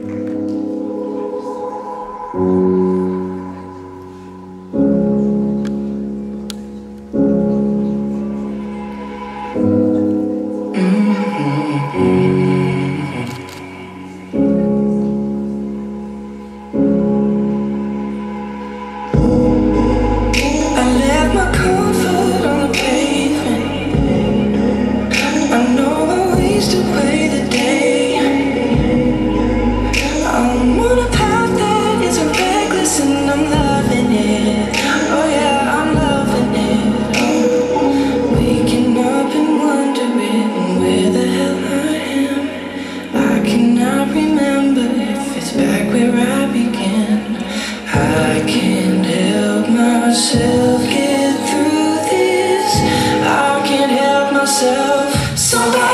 Thank you. myself get through this. I can't help myself. Somebody